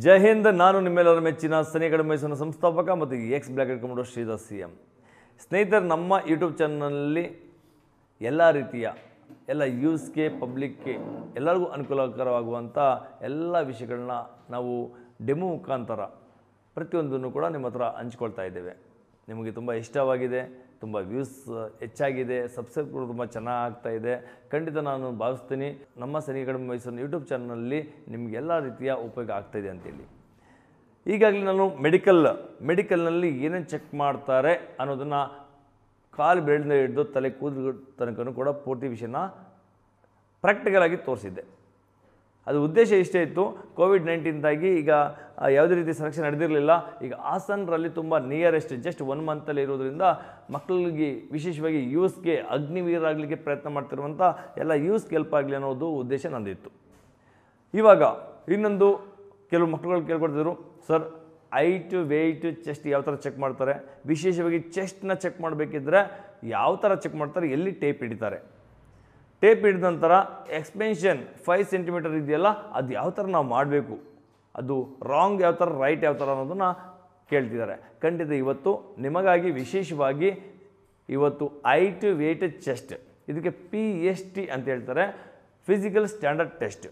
ಜೈ ಹಿಂದ್. ನಾನು ನಿಮ್ಮೆಲ್ಲರ ಮೆಚ್ಚಿನ ಸನಿಗಡ ಮೈಸೂರಿನ ಸಂಸ್ಥಾಪಕ ಮತ್ತು ex black commando Sridhar C M ಸ್ನೇಹಿತರು, ನಮ್ಮ ಯೂಟ್ಯೂಬ್ ಚಾನಲ್ನಲ್ಲಿ ಎಲ್ಲ ರೀತಿಯ, ಎಲ್ಲ ಯೂಸ್ಗೆ ಪಬ್ಲಿಕ್ಗೆ ಎಲ್ಲರಿಗೂ ಅನುಕೂಲಕರವಾಗುವಂಥ ಎಲ್ಲ ವಿಷಯಗಳನ್ನ ನಾವು ಡೆಮೋ ಮುಖಾಂತರ ಪ್ರತಿಯೊಂದನ್ನು ಕೂಡ ನಿಮ್ಮ ಹತ್ರ ಹಂಚ್ಕೊಳ್ತಾ ಇದ್ದೇವೆ. ನಿಮಗೆ ತುಂಬ ಇಷ್ಟವಾಗಿದೆ. ತುಂಬ ವ್ಯೂಸ್ ಹೆಚ್ಚಾಗಿದೆ ಸಬ್ಸ್ಕ್ರೈಬ್ ಕೂಡ ತುಂಬ ಆಗ್ತಾ ಇದೆ. ಖಂಡಿತ ನಾನು ಭಾವಿಸ್ತೀನಿ. ನಮ್ಮ ಸನಿಗಡ ಮೈಸೂರಿನ ಯೂಟ್ಯೂಬ್ ಚಾನಲ್ನಲ್ಲಿ ನಿಮಗೆಲ್ಲ ರೀತಿಯ ಉಪಯೋಗ ಆಗ್ತಾಯಿದೆ ಅಂತೇಳಿ. ಈಗಾಗಲೇ ನಾನು ಮೆಡಿಕಲ್ ಮೆಡಿಕಲ್ನಲ್ಲಿ ಏನೇನು ಚೆಕ್ ಮಾಡ್ತಾರೆ ಅನ್ನೋದನ್ನು ಕಾಲು ಬೆಳ್ಳಿಂದ ಹಿಡಿದು ತಲೆ ಕೂದಲು ತನಕನೂ ಕೂಡ ಪೂರ್ತಿ ವಿಷಯನ ಪ್ರಾಕ್ಟಿಕಲ್ ಆಗಿ ತೋರಿಸಿದ್ದೆ. ಅದು ಉದ್ದೇಶ ಇಷ್ಟೇ ಇತ್ತು. ಕೋವಿಡ್ ನೈನ್ಟೀನ್ದಾಗಿ ಈಗ ಯಾವುದೇ ರೀತಿ ಸೆಲೆಕ್ಷನ್ ನಡೆದಿರಲಿಲ್ಲ. ಈಗ ಹಾಸನರಲ್ಲಿ ತುಂಬ ನಿಯರೆಸ್ಟ್ ಜಸ್ಟ್ ಒನ್ ಮಂತಲ್ಲಿ ಇರೋದ್ರಿಂದ ಮಕ್ಕಳಿಗೆ ವಿಶೇಷವಾಗಿ ಯೂಸ್ಗೆ ಅಗ್ನಿವೀರ ಆಗಲಿಕ್ಕೆ ಪ್ರಯತ್ನ ಮಾಡ್ತಿರುವಂಥ ಎಲ್ಲ ಯೂಸ್ಗೆ ಹೆಲ್ಪ್ ಆಗಲಿ ಅನ್ನೋದು ಉದ್ದೇಶ ನಂದಿತ್ತು. ಇವಾಗ ಇನ್ನೊಂದು ಕೆಲವು ಮಕ್ಕಳುಗಳು ಕೇಳ್ಕೊಡ್ತಿದ್ರು ಸರ್ ಐಟು ವೆಯ್ಟ್ ಚೆಸ್ಟ್ ಯಾವ ಥರ ಚೆಕ್ ಮಾಡ್ತಾರೆ? ವಿಶೇಷವಾಗಿ ಚೆಸ್ಟ್ನ ಚೆಕ್ ಮಾಡಬೇಕಿದ್ರೆ ಯಾವ ಥರ ಚೆಕ್ ಮಾಡ್ತಾರೆ? ಎಲ್ಲಿ ಟೇಪ್ ಹಿಡಿತಾರೆ? ಟೇಪ್ ಹಿಡಿದ ನಂತರ ಎಕ್ಸ್ಪೆನ್ಷನ್ ಫೈವ್ ಸೆಂಟಿಮೀಟರ್ ಇದೆಯಲ್ಲ, ಅದು ಯಾವ ಥರ ನಾವು ಮಾಡಬೇಕು? ಅದು ರಾಂಗ್ ಯಾವ ಥರ, ರೈಟ್ ಯಾವ ಥರ ಅನ್ನೋದನ್ನು ಕೇಳ್ತಿದ್ದಾರೆ. ಖಂಡಿತ ಇವತ್ತು ನಿಮಗಾಗಿ ವಿಶೇಷವಾಗಿ ಇವತ್ತು ಹೈಟ್, ವೇಟ್, ಚೆಸ್ಟ್, ಇದಕ್ಕೆ ಪಿ ಎಸ್ ಟಿ ಅಂತ ಹೇಳ್ತಾರೆ. Physical standard test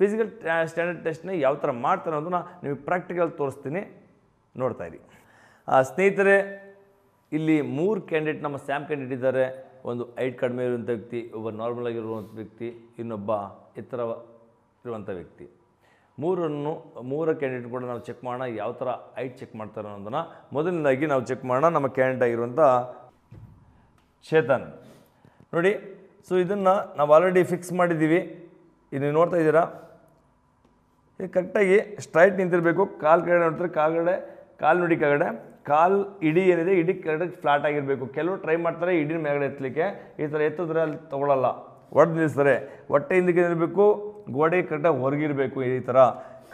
physical standard ಟೆಸ್ಟ್ನ ಯಾವ ಥರ ಮಾಡ್ತಾರೆ ಅನ್ನೋದನ್ನ ನಿಮಗೆ ಪ್ರಾಕ್ಟಿಕಲ್ ತೋರಿಸ್ತೀನಿ. ನೋಡ್ತಾ ಇರಿ. ಸ್ನೇಹಿತರೆ, ಇಲ್ಲಿ ಮೂರು ಕ್ಯಾಂಡಿಡೇಟ್ ನಮ್ಮ ಸ್ಯಾಮ್ ಕ್ಯಾಂಡಿಡೇಟ್ ಇದ್ದಾರೆ. ಒಂದು ಹೈಟ್ ಕಡಿಮೆ ಇರುವಂಥ ವ್ಯಕ್ತಿ, ಒಬ್ಬ ನಾರ್ಮಲ್ ಆಗಿರುವಂಥ ವ್ಯಕ್ತಿ, ಇನ್ನೊಬ್ಬ ಎತ್ತರ ಇರುವಂಥ ವ್ಯಕ್ತಿ. ಮೂರನ್ನು, ಮೂರ ಕ್ಯಾಂಡಿಡೇಟ್ ಕೂಡ ನಾವು ಚೆಕ್ ಮಾಡೋಣ, ಯಾವ ಥರ ಹೈಟ್ ಚೆಕ್ ಮಾಡ್ತಾರೆ ಅನ್ನೋದನ್ನು. ಮೊದಲನೇದಾಗಿ ನಾವು ಚೆಕ್ ಮಾಡೋಣ, ನಮ್ಮ ಕ್ಯಾಂಡಿಡೇಟ್ ಆಗಿರುವಂಥ ಚೇತನ್. ನೋಡಿ ಸೊ ಇದನ್ನು ನಾವು ಆಲ್ರೆಡಿ ಫಿಕ್ಸ್ ಮಾಡಿದ್ದೀವಿ. ಇದು ನೀವು ನೋಡ್ತಾ ಇದ್ದೀರಾ? ಇದು ಕರೆಕ್ಟಾಗಿ ಸ್ಟ್ರೈಟ್ ನಿಂತಿರಬೇಕು, ಕಾಲು ಕೆಳಗಡೆ ನೋಡ್ತಾರೆ? ಕಾಲುಗಡೆ, ಕಾಲು ನುಡಿ ಕೆಳಗಡೆ. ಕಾಲು ಇಡಿ ಏನಿದೆ, ಇಡಿ ಕೆಳಗಡೆ ಫ್ಲಾಟ್ ಆಗಿರಬೇಕು. ಕೆಲವರು ಟ್ರೈ ಮಾಡ್ತಾರೆ, ಇಡೀ ಮೇಲ್ಗಡೆ ಎತ್ತಲಿಕ್ಕೆ ಈ ಥರ ಎತ್ತಿದ್ರೆ ಅಲ್ಲಿ ತೊಗೊಳಲ್ಲ. ಹೊಡೆದು ನಿಲ್ಲಿಸ್ತಾರೆ ಹೊಟ್ಟೆ ಹಿಂದಕ್ಕೆ ಇರಬೇಕು ಗೋಡೆ ಕರೆಕ್ಟಾಗಿ ಹೊರಗಿರಬೇಕು ಈ ಥರ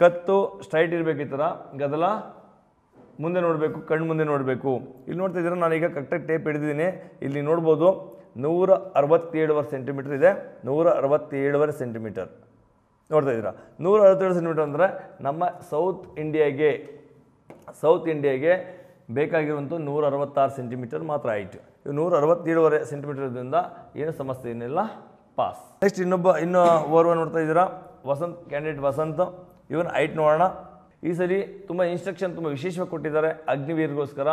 ಕತ್ತು ಸ್ಟ್ರೈಟ್ ಇರಬೇಕು ಈ ಥರ ಗದಲ ಮುಂದೆ ನೋಡಬೇಕು, ಕಣ್ಣು ಮುಂದೆ ನೋಡಬೇಕು. ಇಲ್ಲಿ ನೋಡ್ತಾ ಇದ್ದೀರಾ ನಾನೀಗ ಕರೆಕ್ಟಾಗಿ ಟೇಪ್ ಹಿಡಿದಿದ್ದೀನಿ. ಇಲ್ಲಿ ನೋಡ್ಬೋದು ನೂರ ಅರವತ್ತೇಳುವರೆ ಸೆಂಟಿಮೀಟರ್ ಇದೆ. ನೂರ ಅರವತ್ತೇಳುವರೆ ಸೆಂಟಿಮೀಟರ್ ನೋಡ್ತಾ ಇದ್ದೀರಾ? ನೂರ ಅರವತ್ತೇಳು ಸೆಂಟಿಮೀಟರ್ ಅಂದರೆ ನಮ್ಮ ಸೌತ್ ಇಂಡಿಯಾಗೆ ಸೌತ್ ಇಂಡಿಯಾಗೆ ಬೇಕಾಗಿರುವಂಥ ನೂರ ಅರವತ್ತಾರು ಸೆಂಟಿಮೀಟರ್ ಮಾತ್ರ ಹೈಟ್ ಇವು ನೂರ ಅರವತ್ತೇಳುವರೆ ಸೆಂಟಿಮೀಟರ್ ಇರೋದ್ರಿಂದ ಏನು ಸಮಸ್ಯೆ ಏನಿಲ್ಲ ಪಾಸ್ ನೆಕ್ಸ್ಟ್ ಇನ್ನೊಬ್ಬ, ಇನ್ನು ಓರ್ವ ನೋಡ್ತಾ ಇದ್ದೀರಾ? ವಸಂತ್ ಕ್ಯಾಂಡಿಡೇಟ್ ವಸಂತ್. ಇವನ್ ಹೈಟ್ ನೋಡೋಣ. ಈ ಸರಿ ತುಂಬ ಇನ್ಸ್ಟ್ರಕ್ಷನ್ ತುಂಬ ವಿಶೇಷವಾಗಿ ಕೊಟ್ಟಿದ್ದಾರೆ. ಅಗ್ನಿವೀರ್ಗೋಸ್ಕರ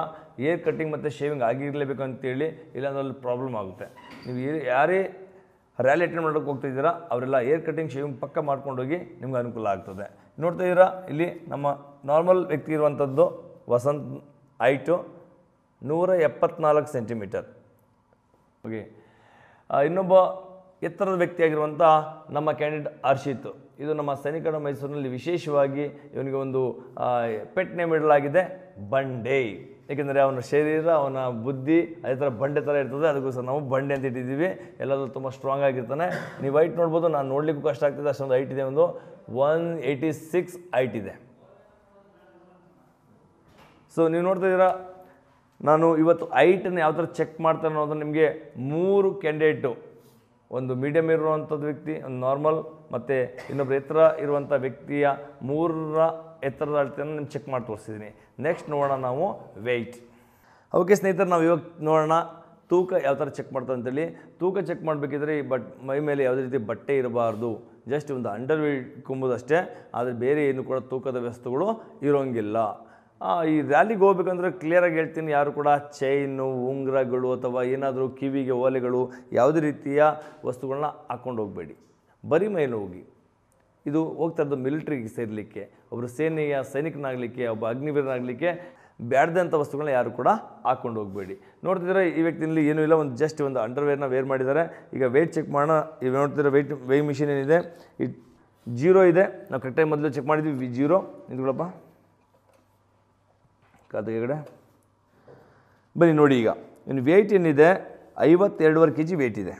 ಏರ್ ಕಟ್ಟಿಂಗ್ ಮತ್ತು ಶೇವಿಂಗ್ ಆಗಿರಲೇಬೇಕು ಅಂತೇಳಿ, ಇಲ್ಲಾಂದ್ರೆ ಅಲ್ಲಿ ಪ್ರಾಬ್ಲಮ್ ಆಗುತ್ತೆ. ನೀವು ಯಾರೇ ರ್ಯಾಲಿ ಅಟೆಂಡ್ ಮಾಡೋಕ್ಕೆ ಹೋಗ್ತಿದ್ದೀರಾ ಅವರೆಲ್ಲ ಏರ್ ಕಟ್ಟಿಂಗ್ ಶೇವಿಂಗ್ ಪಕ್ಕ ಮಾಡ್ಕೊಂಡೋಗಿ ನಿಮ್ಗೆ ಅನುಕೂಲ ಆಗ್ತದೆ. ನೋಡ್ತಾ ಇದ್ದೀರಾ? ಇಲ್ಲಿ ನಮ್ಮ ನಾರ್ಮಲ್ ವ್ಯಕ್ತಿ ಇರುವಂಥದ್ದು ವಸಂತ್. ಹೈಟು ನೂರ ಎಪ್ಪತ್ನಾಲ್ಕು ಸೆಂಟಿಮೀಟರ್. ಓಕೆ. ಇನ್ನೊಬ್ಬ ಎತ್ತರದ ವ್ಯಕ್ತಿಯಾಗಿರುವಂಥ ನಮ್ಮ ಕ್ಯಾಂಡಿಡೇಟ್ ಹರ್ಷಿತ್. ಇದು ನಮ್ಮ ಸೈನಿಕರ ಮೈಸೂರಿನಲ್ಲಿ ವಿಶೇಷವಾಗಿ ಇವನಿಗೆ ಒಂದು ಪೆಟ್ ನೇಮ್ ಇಡಲಾಗಿದೆ ಬಂಡೆ. ಏಕೆಂದರೆ ಅವನ ಶರೀರ, ಅವನ ಬುದ್ಧಿ, ಅದೇ ಥರ ಬಂಡೆ ಥರ ಇರ್ತದೆ, ಅದಕ್ಕೋಸ್ಕರ ನಾವು ಬಂಡೆ ಅಂತ ಇಟ್ಟಿದ್ದೀವಿ. ಎಲ್ಲದೂ ತುಂಬ ಸ್ಟ್ರಾಂಗ್ ಆಗಿರ್ತಾನೆ. ನೀವು ಹೈಟ್ ನೋಡ್ಬೋದು, ನಾನು ನೋಡಲಿಕ್ಕೂ ಕಷ್ಟ ಆಗ್ತದೆ, ಅಷ್ಟೊಂದು ಹೈಟ್ ಇದೆ ಒಂದು ಒನ್ ಏಯ್ಟಿ ಸಿಕ್ಸ್ ಹೈಟ್ ಇದೆ. ಸೊ ನೀವು ನೋಡ್ತಾ ಇದ್ದೀರಾ, ನಾನು ಇವತ್ತು ಹೈಟನ್ನು ಯಾವ ಥರ ಚೆಕ್ ಮಾಡ್ತಾರೆ ಅನ್ನೋದು ನಿಮಗೆ ಮೂರು ಕ್ಯಾಂಡಿಡೇಟು ಒಂದು ಮೀಡಿಯಮ್ ಇರುವಂಥದ್ದು ವ್ಯಕ್ತಿ, ಒಂದು ನಾರ್ಮಲ್ ಮತ್ತು ಇನ್ನೊಬ್ಬರು ಎತ್ತರ ಇರುವಂಥ ವ್ಯಕ್ತಿಯ ಮೂರರ ಎತ್ತರದ ಅಳತೆಯನ್ನು ನಿಮ್ಗೆ ಚೆಕ್ ಮಾಡಿ ತೋರಿಸಿದ್ದೀನಿ. ನೆಕ್ಸ್ಟ್ ನೋಡೋಣ ನಾವು ವೆಯ್ಟ್ ಓಕೆ ಸ್ನೇಹಿತರೆ, ನಾವು ಇವಾಗ ನೋಡೋಣ ತೂಕ ಯಾವ ಥರ ಚೆಕ್ ಮಾಡ್ತಾರೆ ಅಂತೇಳಿ. ತೂಕ ಚೆಕ್ ಮಾಡಬೇಕಿದ್ರೆ ಈ ಬಟ್, ಮೈ ಮೇಲೆ ಯಾವುದೇ ರೀತಿ ಬಟ್ಟೆ ಇರಬಾರ್ದು. ಜಸ್ಟ್ ಒಂದು ಅಂಡರ್ ವೇಟ್ ಕುಂಬುದಷ್ಟೇ, ಆದರೆ ಬೇರೆ ಏನು ಕೂಡ ತೂಕದ ವ್ಯವಸ್ಥೆಗಳು ಇರೋಂಗಿಲ್ಲ. ಈ ರ್ಯಾಲಿಗೆ ಹೋಗ್ಬೇಕಂದ್ರೆ ಕ್ಲಿಯರಾಗಿ ಹೇಳ್ತೀನಿ, ಯಾರು ಕೂಡ ಚೈನು ಉಂಗುರಗಳು ಅಥವಾ ಏನಾದರೂ ಕಿವಿಗೆ ಓಲೆಗಳು ಯಾವುದೇ ರೀತಿಯ ವಸ್ತುಗಳನ್ನ ಹಾಕ್ಕೊಂಡು ಹೋಗಬೇಡಿ. ಬರೀ ಮೇಲೆ ಹೋಗಿ. ಇದು ಹೋಗ್ತಾ ಇರೋದು ಮಿಲಿಟ್ರಿಗೆ ಸೇರಲಿಕ್ಕೆ ಒಬ್ಬರು ಸೇನೆಯ ಸೈನಿಕನಾಗಲಿಕ್ಕೆ, ಒಬ್ಬ ಅಗ್ನಿವೀರನಾಗಲಿಕ್ಕೆ ಬ್ಯಾಡ್ದಂಥ ವಸ್ತುಗಳನ್ನ ಯಾರು ಕೂಡ ಹಾಕ್ಕೊಂಡು ಹೋಗಬೇಡಿ. ನೋಡ್ತಿದ್ರೆ ಈ ವ್ಯಕ್ತಿನಲ್ಲಿ ಏನೂ ಇಲ್ಲ, ಒಂದು ಜಸ್ಟ್ ಒಂದು ಅಂಡರ್ವೇರ್ನ ವೇರ್ ಮಾಡಿದ್ದಾರೆ. ಈಗ ವೆಯ್ಟ್ ಚೆಕ್ ಮಾಡೋಣ. ಈಗ ನೋಡ್ತಿದ್ರೆ ವೇಟ್ ವೈ ಮಿಷಿನ್ ಏನಿದೆ? ಇಟ್ ಜೀರೋ ಇದೆ. ನಾವು ಕರೆಕ್ಟಾಗಿ ಮೊದಲು ಚೆಕ್ ಮಾಡಿದ್ವಿ ಜೀರೋ ನಿಂತ್ಕೊಳ್ಳಪ್ಪ ಕೆಳಗಡೆ ಬನ್ನಿ ನೋಡಿ ಈಗ. ಇನ್ನು ವೆಯ್ಟ್ ಏನಿದೆ? ಐವತ್ತೆರಡೂವರೆ ಕೆ ಜಿ ವೆಯ್ಟ್ ಇದೆ.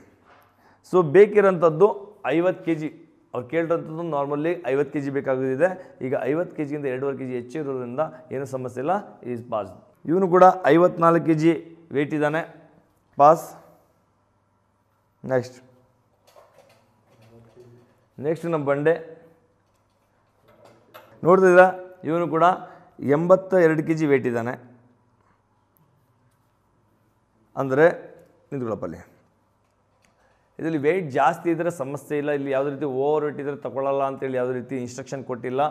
ಸೊ ಬೇಕಿರೋಂಥದ್ದು ಐವತ್ತು ಕೆ ಜಿ ಅವ್ರು ಕೇಳಿರೋಂಥದ್ದು ನಾರ್ಮಲಿ ಐವತ್ತು ಕೆ ಜಿ ಬೇಕಾಗೋದಿದೆ. ಈಗ ಐವತ್ತು ಕೆ ಜಿಯಿಂದ ಎರಡೂವರೆ ಕೆ ಜಿ ಹೆಚ್ಚಿರೋದ್ರಿಂದ ಏನೂ ಸಮಸ್ಯೆ ಇಲ್ಲ. ಈಸ್ ಪಾಸ್ ಇವನು ಕೂಡ ಐವತ್ನಾಲ್ಕು ಕೆ ಜಿ ವೆಯ್ಟ್ ಇದ್ದಾನೆ. ಪಾಸ್ ನೆಕ್ಸ್ಟ್ ನೆಕ್ಸ್ಟ್ ನಮ್ಮ ಬಂಡೆ. ನೋಡ್ತಿದ್ದೀರಾ? ಇವನು ಕೂಡ ಎಂಬತ್ತ ಎರಡು ಕೆ ಜಿ ವೇಟ್ ಇದ್ದಾನೆ. ಅಂದರೆ ನಿಂತ್ಕೊಳ್ಳಪ್ಪಲ್ಲಿ ಇದರಲ್ಲಿ ವೆಯ್ಟ್ ಜಾಸ್ತಿ ಇದ್ದರೆ ಸಮಸ್ಯೆ ಇಲ್ಲ, ಇಲ್ಲಿ ಯಾವುದೇ ರೀತಿ ಓವರ್ ವೆಯ್ಟ್ ಇದ್ದರೆ ತಗೊಳ್ಳಲ್ಲ ಅಂತೇಳಿ ಯಾವುದೇ ರೀತಿ ಇನ್ಸ್ಟ್ರಕ್ಷನ್ ಕೊಟ್ಟಿಲ್ಲ.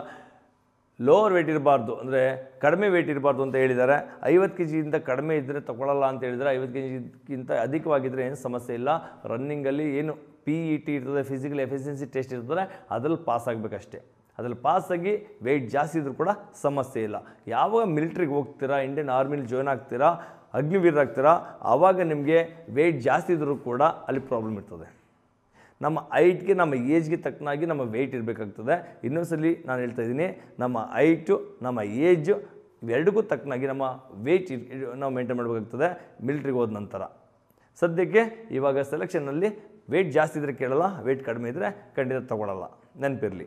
ಲೋವರ್ ವೆಯ್ಟ್ ಇರಬಾರ್ದು, ಅಂದರೆ ಕಡಿಮೆ ವೆಯ್ಟ್ ಇರಬಾರ್ದು ಅಂತ ಹೇಳಿದ್ದಾರೆ. ಐವತ್ತು ಕೆ ಜಿಯಿಂದ ಕಡಿಮೆ ಇದ್ದರೆ ತಗೊಳ್ಳಲ್ಲ ಅಂತ ಹೇಳಿದರೆ ಐವತ್ತು ಕೆ ಜಿಗಿಂತ ಅಧಿಕವಾಗಿದ್ದರೆ ಏನು ಸಮಸ್ಯೆ ಇಲ್ಲ. ರನ್ನಿಂಗಲ್ಲಿ ಏನು ಪಿ ಇ ಟಿ ಇರ್ತದೆ ಫಿಸಿಕಲ್ ಎಫಿಷಿಯನ್ಸಿ ಟೆಸ್ಟ್ ಇರ್ತದೆ, ಅದರಲ್ಲಿ ಪಾಸ್ ಆಗಬೇಕಷ್ಟೇ. ಅದ್ರಲ್ಲಿ ಪಾಸಾಗಿ ವೆಯ್ಟ್ ಜಾಸ್ತಿ ಇದ್ರೂ ಕೂಡ ಸಮಸ್ಯೆ ಇಲ್ಲ. ಯಾವಾಗ ಮಿಲಿಟ್ರಿಗೆ ಹೋಗ್ತೀರಾ ಇಂಡಿಯನ್ ಆರ್ಮಿಲಿ ಜಾಯ್ನ್ ಆಗ್ತೀರಾ, ಅಗ್ನಿವೀರ ಆಗ್ತೀರಾ ಆವಾಗ ನಿಮಗೆ ವೆಯ್ಟ್ ಜಾಸ್ತಿ ಇದ್ದರೂ ಕೂಡ ಅಲ್ಲಿ ಪ್ರಾಬ್ಲಮ್ ಇರ್ತದೆ. ನಮ್ಮ ಹೈಟ್ಗೆ ನಮ್ಮ ಏಜ್ಗೆ ತಕ್ಕನಾಗಿ ನಮ್ಮ ವೆಯ್ಟ್ ಇರಬೇಕಾಗ್ತದೆ. ಇನ್ನೊಂದ್ಸಲಿ ನಾನು ಹೇಳ್ತಾ ಇದ್ದೀನಿ, ನಮ್ಮ ಐಟು ನಮ್ಮ ಏಜು ಇವೆರಡಿಗೂ ತಕ್ಕನಾಗಿ ನಮ್ಮ ವೆಯ್ಟ್ ನಾವು ಮೇಂಟೈನ್ ಮಾಡಬೇಕಾಗ್ತದೆ ಮಿಲ್ಟ್ರಿಗೆ ಹೋದ ನಂತರ. ಸದ್ಯಕ್ಕೆ ಇವಾಗ ಸೆಲೆಕ್ಷನ್ನಲ್ಲಿ ವೆಯ್ಟ್ ಜಾಸ್ತಿ ಇದ್ದರೆ ಕೇಳಲ್ಲ ವೆಯ್ಟ್ ಕಡಿಮೆ ಇದ್ದರೆ ಖಂಡಿತ ತಗೊಳ್ಳಲ್ಲ ನೆನಪಿರಲಿ.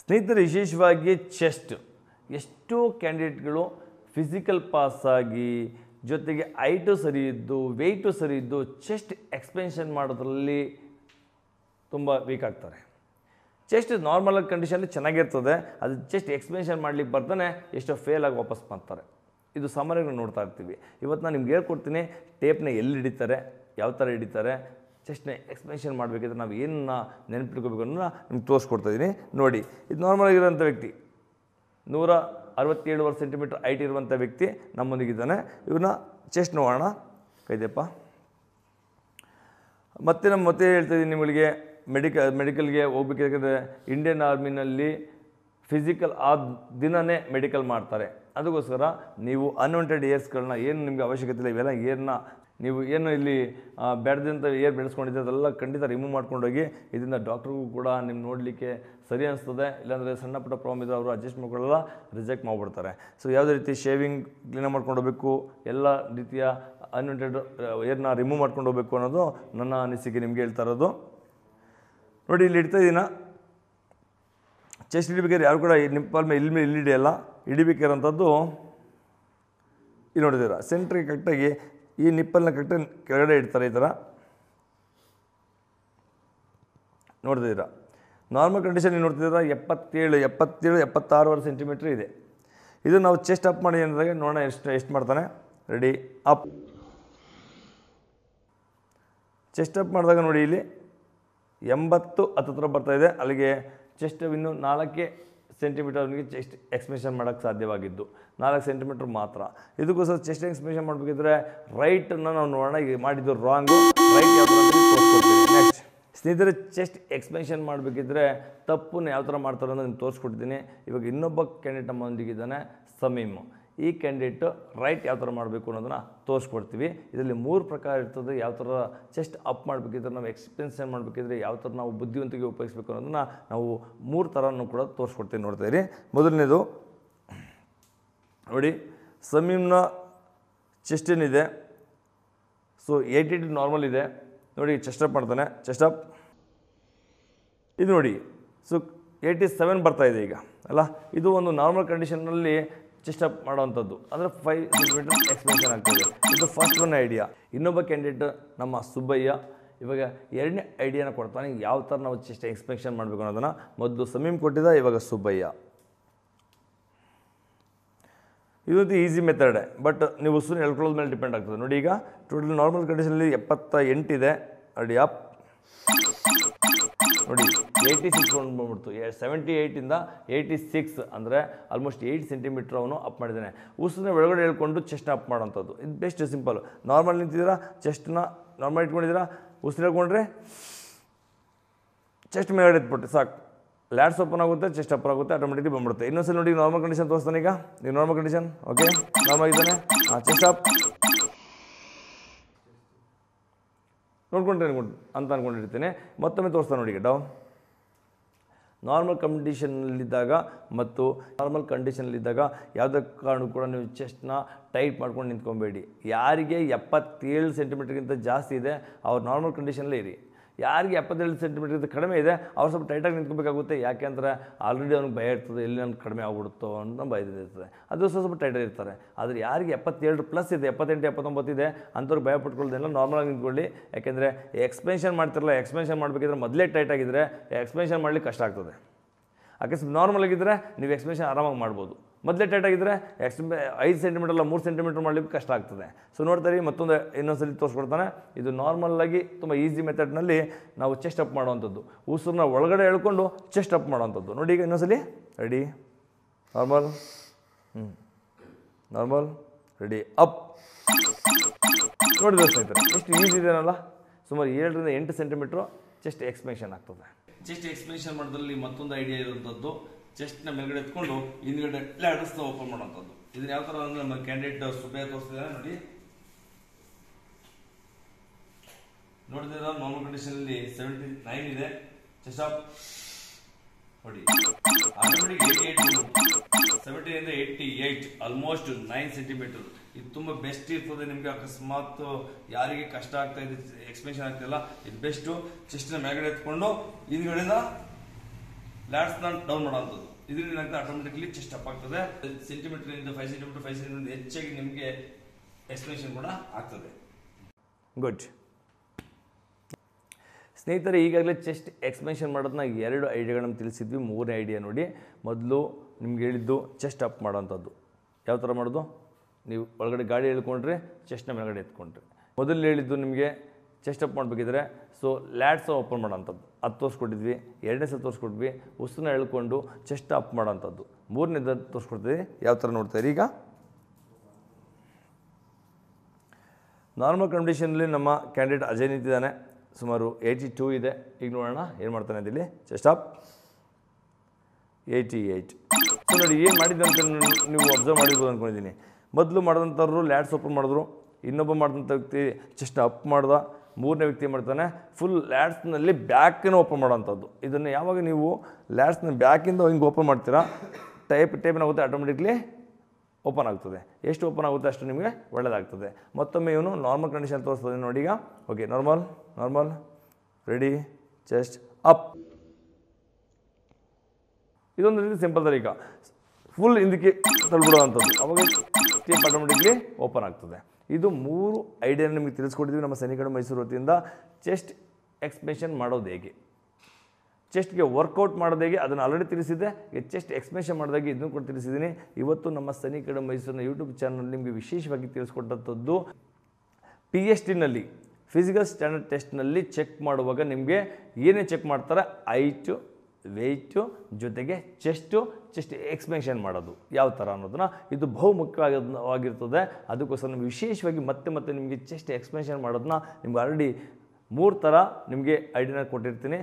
ಸ್ನೇಹಿತರೆ, ವಿಶೇಷವಾಗಿ ಚೆಸ್ಟ್. ಎಷ್ಟೋ ಕ್ಯಾಂಡಿಡೇಟ್ಗಳು ಫಿಸಿಕಲ್ ಪಾಸಾಗಿ ಜೊತೆಗೆ ಐಟು ಸರಿ ಇದ್ದು, ವೆಯ್ಟು ಸರಿ ಇದ್ದು, ಚೆಸ್ಟ್ ಎಕ್ಸ್ಪೆನ್ಷನ್ ಮಾಡೋದ್ರಲ್ಲಿ ತುಂಬ ವೀಕ್ ಆಗ್ತಾರೆ. ಚೆಸ್ಟ್ ನಾರ್ಮಲ್ ಕಂಡೀಷನಲ್ಲಿ ಚೆನ್ನಾಗಿರ್ತದೆ, ಅದು ಚೆಸ್ಟ್ ಎಕ್ಸ್ಪೆನ್ಷನ್ ಮಾಡ್ಲಿಕ್ಕೆ ಬರ್ತಾನೆ, ಎಷ್ಟೋ ಫೇಲ್ ಆಗಿ ವಾಪಸ್ ಮಾಡ್ತಾರೆ ಇದು ಸಾಮಾನ್ಯಗಳು ನೋಡ್ತಾ ಇರ್ತೀವಿ. ಇವತ್ತು ನಾನು ನಿಮ್ಗೆ ಹೇಳ್ಕೊಡ್ತೀನಿ, ಟೇಪ್ನ ಎಲ್ಲಿ ಹಿಡಿತಾರೆ, ಯಾವ ಥರ ಹಿಡಿತಾರೆ ಚೆಸ್ಟ್ನ ಎಕ್ಸ್ಪೆನ್ಷನ್ ಮಾಡಬೇಕಿದ್ರೆ ನಾವು ಏನನ್ನ ನೆನಪಿಟ್ಕೋಬೇಕು ಅನ್ನೋದನ್ನ ನಿಮ್ಗೆ ತೋರಿಸ್ಕೊಡ್ತಾ ಇದ್ದೀನಿ ನೋಡಿ, ಇದು ನಾರ್ಮಲ್ ಆಗಿರೋಂಥ ವ್ಯಕ್ತಿ. ನೂರ ಅರವತ್ತೇಳುವರೆ ಸೆಂಟಿಮೀಟರ್ ಹೈಟ್ ಇರುವಂಥ ವ್ಯಕ್ತಿ ನಮ್ಮೊಂದಿಗಿದ್ದಾನೆ. ಇವನ್ನ ಚೆಸ್ಟ್ ನೋಡೋಣ. ಕೈದೆಪ್ಪ. ಮತ್ತೆ ನಮ್ಮ ಮತ್ತೆ ಹೇಳ್ತಾ ಇದ್ದೀನಿ ನಿಮಗೆ ಮೆಡಿಕಲ್ ಮೆಡಿಕಲ್ಗೆ ಹೋಗ್ಬೇಕಾದ್ರೆ ಇಂಡಿಯನ್ ಆರ್ಮಿನಲ್ಲಿ ಫಿಸಿಕಲ್ ಆದ ದಿನವೇ ಮೆಡಿಕಲ್ ಮಾಡ್ತಾರೆ. ಅದಕ್ಕೋಸ್ಕರ ನೀವು ಅನ್ವಾಂಟೆಡ್ ಇಯರ್ಸ್ಗಳನ್ನ ಏನು ನಿಮಗೆ ಅವಶ್ಯಕತೆ ಇಲ್ಲ, ಇವೆಲ್ಲ ಏರ್ನ ನೀವು ಏನು ಇಲ್ಲಿ ಆ, ಏರ್ ಬೆಳೆಸ್ಕೊಂಡಿದ್ದೆ ಅದೆಲ್ಲ ಖಂಡಿತ ರಿಮೂವ್ ಮಾಡ್ಕೊಂಡೋಗಿ ಇದರಿಂದ ಡಾಕ್ಟ್ರಿಗೂ ಕೂಡ ನಿಮ್ಮ ನೋಡಲಿಕ್ಕೆ ಸರಿ ಅನಿಸ್ತದೆ. ಇಲ್ಲಾಂದರೆ ಸಣ್ಣ ಪುಟ್ಟ ಪ್ರಾಬ್ಲಮ್ ಇದ್ದರೆ ಅವರು ಅಡ್ಜಸ್ಟ್ ಮಾಡ್ಕೊಳ್ಳಲ್ಲ ರಿಜೆಕ್ಟ್ ಮಾಡಿಬಿಡ್ತಾರೆ. ಸೊ ಯಾವುದೇ ರೀತಿ ಶೇವಿಂಗ್ ಕ್ಲೀನ್ ಮಾಡ್ಕೊಂಡು ಹೋಗ್ಬೇಕು ಎಲ್ಲ ರೀತಿಯ ಅನ್ವಾಂಟೆಡ್ ಏರ್ನ ರಿಮೂವ್ ಮಾಡ್ಕೊಂಡು ಹೋಗಬೇಕು ಅನ್ನೋದು ನನ್ನ ಅನಿಸಿಕೆ ನಿಮಗೆ ಹೇಳ್ತಾ ಇರೋದು. ನೋಡಿ ಇಲ್ಲಿ ಇಡ್ತಾ ಇದ್ದೀನ ಚೆಸ್ಟ್ ಹಿಡಿಬೇಕಾದ್ರೆ ಯಾರು ಕೂಡ ನಿಮ್ಮ ಮೇಲೆ ಇಲ್ಲಿ ಇಲ್ಲಿ ಹಿಡಿಯಲ್ಲ ಹಿಡಿಬೇಕಿರೋಂಥದ್ದು ಇಲ್ಲಿ ನೋಡಿದ್ದೀರ? ಸೆಂಟ್ರಿಗೆ ಕರೆಕ್ಟಾಗಿ ಈ ನಿಪ್ಪಲ್ನ ಕರೆಕ್ಟಾಗಿ ಕೆಳಗಡೆ ಇಡ್ತಾರೆ ಈ ಥರ. ನೋಡ್ತಿದ್ದೀರಾ? ನಾರ್ಮಲ್ ಕಂಡೀಷನ್ ನೋಡ್ತಿದ್ದೀರಾ? ಎಪ್ಪತ್ತೇಳು ಎಪ್ಪತ್ತೇಳು, ಎಪ್ಪತ್ತಾರೂವರೆ ಸೆಂಟಿಮೀಟ್ರ್ ಇದೆ. ಇದು ನಾವು ಚೆಸ್ಟ್ ಅಪ್ ಮಾಡಿ ಅಂದಾಗ ನೋಡೋಣ ಎಷ್ಟು ಎಷ್ಟು ಮಾಡ್ತಾನೆ. ರೆಡಿ ಅಪ್ ಚೆಸ್ಟ್ ಅಪ್ ಮಾಡಿದಾಗ ನೋಡಿ ಇಲ್ಲಿ ಎಂಬತ್ತು ಹತ್ತತ್ರ ಬರ್ತಾ ಇದೆ. ಅಲ್ಲಿಗೆ ಚೆಸ್ಟ್ ಇನ್ನು ನಾಲ್ಕೇ ಸೆಂಟಿಮೀಟರ್ ಅವನಿಗೆ ಚೆಸ್ಟ್ ಎಕ್ಸ್ಪ್ರೆಷನ್ ಮಾಡೋಕ್ಕೆ ಸಾಧ್ಯವಾಗಿದ್ದು. ನಾಲ್ಕು ಸೆಂಟಿಮೀಟ್ರ್ ಮಾತ್ರ. ಇದಕ್ಕೋಸ್ಕರ ಚೆಸ್ಟ್ ಎಕ್ಸ್ಪ್ರೆಷನ್ ಮಾಡಬೇಕಿದ್ರೆ ರೈಟನ್ನು ನಾವು ನೋಡೋಣ. ಈಗ ಮಾಡಿದ್ದು ರಾಂಗು ರೈಟ್ ಯಾವ ಥರ ನೆಕ್ಸ್ಟ್ ಸ್ನೇಹಿತರೆ ಚೆಸ್ಟ್ ಎಕ್ಸ್ಪೆನ್ಷನ್ ಮಾಡಬೇಕಿದ್ರೆ ತಪ್ಪನ್ನು ಯಾವ ಥರ ಮಾಡ್ತಾರೆ ಅಂತ ನಿಮ್ಗೆ ತೋರಿಸ್ಕೊಡ್ತೀನಿ. ಇವಾಗ ಇನ್ನೊಬ್ಬ ಕ್ಯಾಂಡಿಡೇಟ್ ನಮ್ಮೊಂದಿಗಿದ್ದಾನೆ, ಸಮೀಮ್. ಈ ಕ್ಯಾಂಡಿಡೇಟು ರೈಟ್ ಯಾವ ಥರ ಮಾಡಬೇಕು ಅನ್ನೋದನ್ನು ತೋರಿಸ್ಕೊಡ್ತೀವಿ. ಇದರಲ್ಲಿ ಮೂರು ಪ್ರಕಾರ ಇರ್ತದೆ. ಯಾವ ಥರ ಚೆಸ್ಟ್ ಅಪ್ ಮಾಡಬೇಕಿದ್ರೆ ನಾವು ಎಕ್ಸ್ಪೀರಿಯನ್ಸ್ ಏನು ಮಾಡಬೇಕಿದ್ರೆ, ಯಾವ ಥರ ನಾವು ಬುದ್ಧಿವಂತಿಕೆ ಉಪಯೋಗಿಸ್ಬೇಕು ಅನ್ನೋದನ್ನು ನಾವು ಮೂರು ಥರನೂ ಕೂಡ ತೋರಿಸ್ಕೊಡ್ತೀವಿ ನೋಡ್ತಾ ಇರಿ. ಮೊದಲನೇದು, ನೋಡಿ, ಸಮೀಮ್ನ ಚೆಸ್ಟ್ ಏನಿದೆ? ಸೊ ಏಯ್ಟಿ ಟಿ ನಾರ್ಮಲ್ ಇದೆ. ನೋಡಿ ಚೆಸ್ಟ್ ಅಪ್ ಮಾಡ್ತಾನೆ. ಚೆಸ್ಟ್ ಅಪ್ ಇದು ನೋಡಿ ಸೊ ಏಯ್ಟಿ ಸೆವೆನ್ ಬರ್ತಾ ಇದೆ ಈಗ, ಅಲ್ಲ? ಇದು ಒಂದು ನಾರ್ಮಲ್ ಕಂಡೀಷನ್ನಲ್ಲಿ ಚೆಸ್ಟ್ ಮಾಡುವಂಥದ್ದು. ಅಂದರೆ ಫೈವ್ ಸೆಂಟಿಮೀಟರ್ ಎಕ್ಸ್ಪೆನ್ಷನ್ ಆಗ್ತದೆ. ಇದು ಫಸ್ಟ್ ಒನ್ ಐಡಿಯಾ ಇನ್ನೊಬ್ಬ ಕ್ಯಾಂಡಿಡೇಟ್ ನಮ್ಮ ಸುಬ್ಬಯ್ಯ ಇವಾಗ ಎರಡನೇ ಐಡಿಯಾನ ಕೊಡ್ತಾನೆ. ಯಾವ ಥರ ನಾವು ಚೆಸ್ಟ್ ಎಕ್ಸ್ಪೆನ್ಷನ್ ಮಾಡಬೇಕು ಅನ್ನೋದನ್ನು ಮೊದಲು ಸಮೀಮ್ ಕೊಟ್ಟಿದ್ದ ಇವಾಗ ಸುಬ್ಬಯ್ಯ. ಇದೊಂದು ಈಸಿ ಮೆಥಡೆ ಬಟ್ ನೀವು ಉಸಿರು ಎಳ್ಕೊಳ್ಳೋದ್ ಮೇಲೆ ಡಿಪೆಂಡ್ ಆಗ್ತದೆ. ನೋಡಿ ಈಗ ಟೋಟಲ್ ನಾರ್ಮಲ್ ಕಂಡೀಷನಲ್ಲಿ ಎಪ್ಪತ್ತ ಎಂಟಿದೆ ನೋಡಿ ಅಪ್ ನೋಡಿ. ಏಯ್ಟಿ ಸಿಕ್ಸ್ ಬಂದ್ಬಿಡ್ತು. ಸೆವೆಂಟಿ ಏಯ್ಟಿಂದ ಏಯ್ಟಿ ಸಿಕ್ಸ್ ಅಂದರೆ ಆಲ್ಮೋಸ್ಟ್ ಏಯ್ಟ್ ಸೆಂಟಿಮೀಟ್ರ್ ಅವನು ಅಪ್ ಮಾಡಿದ್ದಾನೆ. ಉಸಿರನ್ನ ಒಳಗಡೆ ಹೇಳ್ಕೊಂಡು ಚೆಸ್ಟ್ ಅಪ್ ಮಾಡೋಂಥದ್ದು ಇದು ಬೆಸ್ಟ್ ಸಿಂಪಲ್ ನಾರ್ಮಲ್ ನಿಂತಿದ್ದೀರಾ? ಚೆಸ್ಟ್ನ ನಾರ್ಮಲ್ ಇಟ್ಕೊಂಡಿದ್ದೀರಾ? ಉಸಿರು ಹೇಳ್ಕೊಂಡ್ರೆ ಚೆಸ್ಟ್ ಮೇಲ್ಗಡೆ ಎತ್ಬಿಟ್ಟು ಸಾಕು. ಲ್ಯಾಟ್ಸ್ ಓಪನ್ ಆಗುತ್ತೆ ಚೆಸ್ಟ್ ಅಪ್ ಆಗುತ್ತೆ ಆಟೋಮೆಟಿಕ್ಲಿ ಬಂದ್ಬಿಡುತ್ತೆ. ಇನ್ನೊಂದ್ಸಲ ನೋಡಿ ನಾರ್ಮಲ್ ಕಂಡೀಷನ್ ತೋರಿಸ್ತಾನೆ ಈಗ. ನೀವು ನಾರ್ಮಲ್ ಕಂಡೀಷನ್ ಓಕೆ ನಾರ್ಮಲ್ ಇದ್ದಾನೆ. ಹಾಂ ಚೆಸ್ಟ್ ಅಪ್ ನೋಡ್ಕೊಂಡ್ರೆ ಅಂತ ಅಂದ್ಕೊಂಡಿರ್ತೀನಿ ಮತ್ತೊಮ್ಮೆ ತೋರಿಸ್ತಾನೆ ನೋಡಿ ಡೌನ್ ನಾರ್ಮಲ್ ಕಂಡೀಷನ್ನಲ್ಲಿದ್ದಾಗ ಮತ್ತು ನಾರ್ಮಲ್ ಕಂಡೀಷನಲ್ಲಿದ್ದಾಗ ಯಾವುದೇ ಕಾರಣಕ್ಕೂ ಕೂಡ ನೀವು ಚೆಸ್ಟ್ನ ಟೈಟ್ ಮಾಡ್ಕೊಂಡು ನಿಂತ್ಕೊಬೇಡಿ. ಯಾರಿಗೆ ಎಪ್ಪತ್ತೇಳು ಸೆಂಟಿಮೀಟ್ರ್ಗಿಂತ ಜಾಸ್ತಿ ಇದೆ, ಅವ್ರು ನಾರ್ಮಲ್ ಕಂಡೀಷನಲ್ಲೇ ಇರಿ. ಯಾರಿಗೆ ಎಪ್ಪತ್ತೇಳು ಸೆಂಟಿಮೀಟ್ರಿಂದ ಕಡಿಮೆ ಇದೆ, ಅವ್ರು ಸ್ವಲ್ಪ ಟೈಟಾಗಿ ನಿಂತ್ಕೋಬೇಕಾಗುತ್ತೆ. ಯಾಕೆಂದರೆ ಆಲ್ರೆಡಿ ಅವ್ನಿಗೆ ಭಯ ಇರ್ತದೆ, ಎಲ್ಲಿ ನನಗೆ ಕಡಿಮೆ ಆಗ್ಬಿಡುತ್ತೋ ಅಂತ ಭಯ ಇರ್ತದೆ. ಅದು ಸ್ವಲ್ಪ ಸ್ವಲ್ಪ ಟೈಟಾಗಿ ಇರ್ತಾರೆ. ಆದರೆ ಯಾರಿಗೆ ಎಪ್ಪತ್ತೇಳು ಪ್ಲಸ್ ಇದೆ, ಎಪ್ಪತ್ತೆಂಟು, ಎಪ್ಪತ್ತೊಂಬತ್ತು ಇದೆ, ಅಂಥವ್ರು ಭಯ ಪಟ್ಕೊಳ್ಳೋದೆಲ್ಲ ನಾರ್ಮಲಾಗಿ ನಿಂತ್ಕೊಳ್ಳಿ. ಯಾಕೆಂದರೆ ಎಕ್ಸ್ಪೆನ್ಷನ್ ಮಾಡ್ತಿರಲ್ಲ ಎಕ್ಸ್ಪೆನ್ಷನ್ ಮಾಡಬೇಕಿದ್ರೆ ಮೊದಲೇ ಟೈಟಾಗಿದ್ದರೆ ಎಕ್ಸ್ಪೆನ್ಷನ್ ಮಾಡಲಿಕ್ಕೆ ಕಷ್ಟ ಆಗ್ತದೆ. ಅಕಸ್ಮಾತ್ ನಾರ್ಮಲ್ ಆಗಿದ್ದರೆ ನೀವು ಎಕ್ಸ್ಪ್ರೆಷನ್ ಆರಾಮಾಗಿ ಮಾಡ್ಬೋದು. ಮೊದಲೇ ಟೈಟ್ ಆಗಿದ್ದರೆ ಎಕ್ಸ್ ಐದು ಸೆಂಟಿಮೀಟರ್ ಅಲ್ಲ ಮೂರು ಸೆಂಟಿಮೀಟರ್ ಮಾಡಲಿಕ್ಕೆ ಕಷ್ಟ ಆಗ್ತದೆ. ಸೊ ನೋಡ್ತಾರೆ ಮತ್ತೊಂದು ಇನ್ನೊಂದ್ಸಲಿ ತೋರಿಸ್ಕೊಡ್ತಾನೆ. ಇದು ನಾರ್ಮಲ್ಲಾಗಿ ತುಂಬ ಈಸಿ ಮೆಥಡ್ನಲ್ಲಿ ನಾವು ಚೆಸ್ಟ್ ಅಪ್ ಮಾಡುವಂಥದ್ದು. ಉಸಿರನ್ನ ಒಳಗಡೆ ಎಳ್ಕೊಂಡು ಚೆಸ್ಟ್ ಅಪ್ ಮಾಡುವಂಥದ್ದು. ನೋಡಿ ಈಗ ಇನ್ನೊಂದ್ಸಲಿ ರೆಡಿ ನಾರ್ಮಲ್ ಹ್ಞೂ ನಾರ್ಮಲ್ ರೆಡಿ ಅಪ್ ನೋಡಿದ್ರೆ ಸ್ನೇಹಿತರೆ, ಎಷ್ಟು ಈಸಿ ಇದೆಯಲ್ಲ ಸುಮಾರು ಏಳರಿಂದ ಎಂಟು ಸೆಂಟಿಮೀಟ್ರು ಚೆಸ್ಟ್ ಎಕ್ಸ್ಪೆನ್ಷನ್ ಆಗ್ತದೆ. ಚೆಸ್ಟ್ ಎಕ್ಸ್ಪ್ಲೇಷನ್ ಮಾಡೋದ್ರಲ್ಲಿ ಮತ್ತೊಂದು ಐಡಿಯಾ ಇರುವಂಥದ್ದು ಚೆಸ್ಟ್ನ ಮೇಲ್ಗಡೆ ಎತ್ಕೊಂಡು ಹಿಂದ್ಗಡೆ ಲ್ಯಾಡರ್ಸ್ನ ಓಪನ್ ಮಾಡೋಂಥದ್ದು ಇದನ್ನ ಯಾವ ಥರ ಅಂದ್ರೆ ನಮ್ಮ ಕ್ಯಾಂಡಿಡೇಟ್ ಸುಬ್ಬಯ್ಯ ತೋರಿಸ್ತಿದ್ದಾರೆ ನೋಡಿ. ನೋಡಿದ್ರೆ ನಾರ್ಮಲ್ ಕಂಡೀಷನಲ್ಲಿ ಸೆವೆಂಟಿ ನೈನ್ ಇದೆ. ಚೆಸ್ಟ್ ಆಫ್ ನೋಡಿ. ಆಟೋಮೆಟಿಕ್ ಏಯ್ಟಿ ಏಯ್ಟ್ ಸೆವೆಂಟಿ ಇಂದ eighty eight almost nine centimetre ಇದು ತುಂಬ ಬೆಸ್ಟ್ ಇರ್ತದೆ ನಿಮಗೆ. ಅಕಸ್ಮಾತ್ ಯಾರಿಗೆ ಕಷ್ಟ ಆಗ್ತಾ ಇದೆ ಎಕ್ಸ್ಪೆನ್ಷನ್ ಆಗ್ತಿಲ್ಲ ಇದು ಬೆಸ್ಟು ಚೆಸ್ಟಿನ ಮೇಲ್ಗಡೆ ಎತ್ಕೊಂಡು ಹಿಂದ್ಗಡೆಯಿಂದ ಲ್ಯಾಡ್ಸ್ನ ಡೌನ್ ಮಾಡೋಂಥದ್ದು ಇದರಿಂದ ಏನಾಗ್ತದೆ ಆಟೋಮೆಟಿಕ್ಲಿ ಚೆಸ್ಟ್ ಅಪ್ ಆಗ್ತದೆ. ಸೆಂಟಿಮೀಟರ್ ಇಂದ ಫೈವ್ ಸೆಂಟಿಮೀಟರ್ ಫೈವ್ ಸೆಂಟಿಮೀಟರ್ ಹೆಚ್ಚಾಗಿ ನಿಮಗೆ ಎಕ್ಸ್ಪ್ಲೇಷನ್ ಕೂಡ ಆಗ್ತದೆ. ಗುಡ್ ಸ್ನೇಹಿತರೆ, ಈಗಾಗಲೇ ಚೆಸ್ಟ್ ಎಕ್ಸ್ಪೆನ್ಷನ್ ಮಾಡೋದನ್ನ ಎರಡು ಐಡಿಯಾಗಳನ್ನು ತಿಳಿಸಿದ್ವಿ. ಮೂರನೇ ಐಡಿಯಾ ನೋಡಿ, ಮೊದಲು ನಿಮ್ಗೆ ಹೇಳಿದ್ದು ಚೆಸ್ಟ್ ಅಪ್ ಮಾಡೋಂಥದ್ದು ಯಾವ ಥರ ಮಾಡೋದು? ನೀವು ಒಳಗಡೆ ಗಾಡಿ ಎಳ್ಕೊಂಡ್ರೆ ಚೆಸ್ಟ್ನ ಮೇಲ್ಗಡೆ ಎತ್ಕೊಂಡ್ರೆ. ಮೊದಲು ಹೇಳಿದ್ದು ನಿಮಗೆ ಚೆಸ್ಟ್ ಅಪ್ ಮಾಡಬೇಕಿದ್ರೆ ಸೊ ಲ್ಯಾಟ್ಸ ಓಪನ್ ಮಾಡೋಂಥದ್ದು ಹತ್ತು ತೋರಿಸ್ಕೊಟ್ಟಿದ್ವಿ ಎರಡನೇ ಸಲ ತೋರಿಸ್ಕೊಟ್ವಿ ಉಸಿರನ್ನ ಎಳ್ಕೊಂಡು ಚೆಸ್ಟ್ ಅಪ್ ಮಾಡೋಂಥದ್ದು ಮೂರನೇದ ತೋರಿಸ್ಕೊಡ್ತೀವಿ ಯಾವ ಥರ ನೋಡ್ತಾರೆ ಈಗ? ನಾರ್ಮಲ್ ಕಂಡೀಷನಲ್ಲಿ ನಮ್ಮ ಕ್ಯಾಂಡಿಡೇಟ್ ಅಜಯ್ ನಿಂತಿದ್ದಾನೆ. ಸುಮಾರು ಏಯ್ಟಿ ಟೂ ಇದೆ. ಈಗ ನೋಡೋಣ, ಏನು ಮಾಡ್ತಾನೆ ಇಲ್ಲಿ chest up eighty eight so ನೋಡಿ, ಏನು ಮಾಡಿದ್ದೆ ಅಂತ ನೀವು- ನೀವು ಅಬ್ಸರ್ವ್ ಮಾಡಿರ್ಬೋದು ಅಂದ್ಕೊಂಡಿದ್ದೀನಿ ಮೊದಲು ಮಾಡಿದಂಥವ್ರು ಲ್ಯಾಟ್ಸ್ ಓಪನ್ ಮಾಡಿದ್ರು. ಇನ್ನೊಬ್ಬ ಮಾಡಿದಂಥ ವ್ಯಕ್ತಿ ಚೆಸ್ಟ್ ಅಪ್ ಮಾಡ್ದ. ಮೂರನೇ ವ್ಯಕ್ತಿ ಮಾಡ್ತಾನೆ? ಫುಲ್ ಲ್ಯಾಡ್ಸ್ನಲ್ಲಿ ಬ್ಯಾಕನ್ನ ಓಪನ್ ಮಾಡೋವಂಥದ್ದು. ಇದನ್ನು ಯಾವಾಗ ನೀವು ಲ್ಯಾಡ್ಸ್ನ ಬ್ಯಾಕಿಂದ ಹಿಂಗೆ ಓಪನ್ ಮಾಡ್ತೀರಾ? ಟೈಪ್ ಟೈಪ್ ಏನಾಗುತ್ತೆ ಆಟೋಮೆಟಿಕ್ಲಿ ಓಪನ್ ಆಗ್ತದೆ. ಎಷ್ಟು ಓಪನ್ ಆಗುತ್ತೆ ಅಷ್ಟು ನಿಮಗೆ ಒಳ್ಳೆಯದಾಗ್ತದೆ ಮತ್ತೊಮ್ಮೆ ಇವನು ನಾರ್ಮಲ್ ಕಂಡೀಷನ್ ತೋರಿಸ್ತದೆ ನೋಡಿ ಈಗ. Okay normal normal ready chest up ಇದೊಂದು ರೀತಿ ಸಿಂಪಲ್ ತರೀಕ ಫುಲ್ ಹಿಂದಕ್ಕೆ ತಳ್ಬಿಡುವಂಥದ್ದು. ಅವಾಗ ಸ್ಟೀಪ್ ಆಟೋಮೆಟಿಕ್ಲಿ ಓಪನ್ ಆಗ್ತದೆ. ಇದು ಮೂರು ಐಡಿಯಾ ನಿಮಗೆ ತಿಳಿಸ್ಕೊಟ್ಟಿದ್ವಿ ನಮ್ಮ ಸೈನಿಕರು ಮೈಸೂರು ವತಿಯಿಂದ. ಚೆಸ್ಟ್ ಎಕ್ಸ್ಪ್ರೆಷನ್ ಮಾಡೋದು ಹೇಗೆ? ಚೆಸ್ಟ್ಗೆ ವರ್ಕೌಟ್ ಮಾಡಿದಾಗೆ ಅದನ್ನು ಆಲ್ರೆಡಿ ತಿಳಿಸಿದ್ದೆ. ಚೆಸ್ಟ್ ಎಕ್ಸ್ಪೆನ್ಷನ್ ಮಾಡಿದಾಗೆ ಇದನ್ನು ಕೂಡ ತಿಳಿಸಿದ್ದೀನಿ. ಇವತ್ತು ನಮ್ಮ ಸನಿ ಕಡೆ ಮೈಸೂರಿನ ಯೂಟ್ಯೂಬ್ ಚಾನಲ್ ನಿಮಗೆ ವಿಶೇಷವಾಗಿ ತಿಳಿಸ್ಕೊಟ್ಟಂಥದ್ದು ಪಿ ಎಚ್ ಡಿನಲ್ಲಿ ಫಿಸಿಕಲ್ ಸ್ಟ್ಯಾಂಡರ್ಡ್ ಟೆಸ್ಟ್ನಲ್ಲಿ ಚೆಕ್ ಮಾಡುವಾಗ ನಿಮಗೆ ಏನೇ ಚೆಕ್ ಮಾಡ್ತಾರೆ ಐಟು ವೆಯ್ಟು ಜೊತೆಗೆ ಚೆಸ್ಟು ಚೆಸ್ಟ್ ಎಕ್ಸ್ಪೆನ್ಷನ್ ಮಾಡೋದು. ಯಾವ ಥರ ಅನ್ನೋದನ್ನ. ಇದು ಬಹುಮುಖ್ಯವಾಗಿರ್ತದೆ. ಅದಕ್ಕೋಸ್ಕರ ನಿಮ್ಗೆ ವಿಶೇಷವಾಗಿ ಮತ್ತೆ ಮತ್ತೆ ನಿಮಗೆ ಚೆಸ್ಟ್ ಎಕ್ಸ್ಪೆನ್ಷನ್ ಮಾಡೋದನ್ನ ನಿಮ್ಗೆ ಆಲ್ರೆಡಿ ಮೂರು ಥರ ನಿಮಗೆ ಐಡಿಯಾನ ಕೊಟ್ಟಿರ್ತೀನಿ.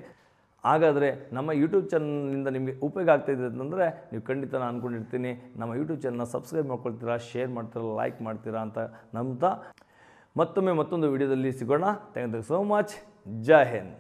ಹಾಗಾದರೆ ನಮ್ಮ ಯೂಟ್ಯೂಬ್ ಚಾನಲ್ನಿಂದ ನಿಮಗೆ ಉಪಯೋಗ ಆಗ್ತಾಯಿದೆ ಅಂತಂದರೆ ನೀವು ಖಂಡಿತ ನಾನು ಅಂದ್ಕೊಂಡಿರ್ತೀನಿ ನಮ್ಮ ಯೂಟ್ಯೂಬ್ ಚಾನಲ್ನ ಸಬ್ಸ್ಕ್ರೈಬ್ ಮಾಡ್ಕೊಳ್ತೀರಾ ಶೇರ್ ಮಾಡ್ತೀರಾ ಲೈಕ್ ಮಾಡ್ತೀರಾ ಅಂತ ನಂಬ್ತಾ ಮತ್ತೊಮ್ಮೆ ಮತ್ತೊಂದು ವಿಡಿಯೋದಲ್ಲಿ ಸಿಗೋಣ. Thank you so much Jai Hind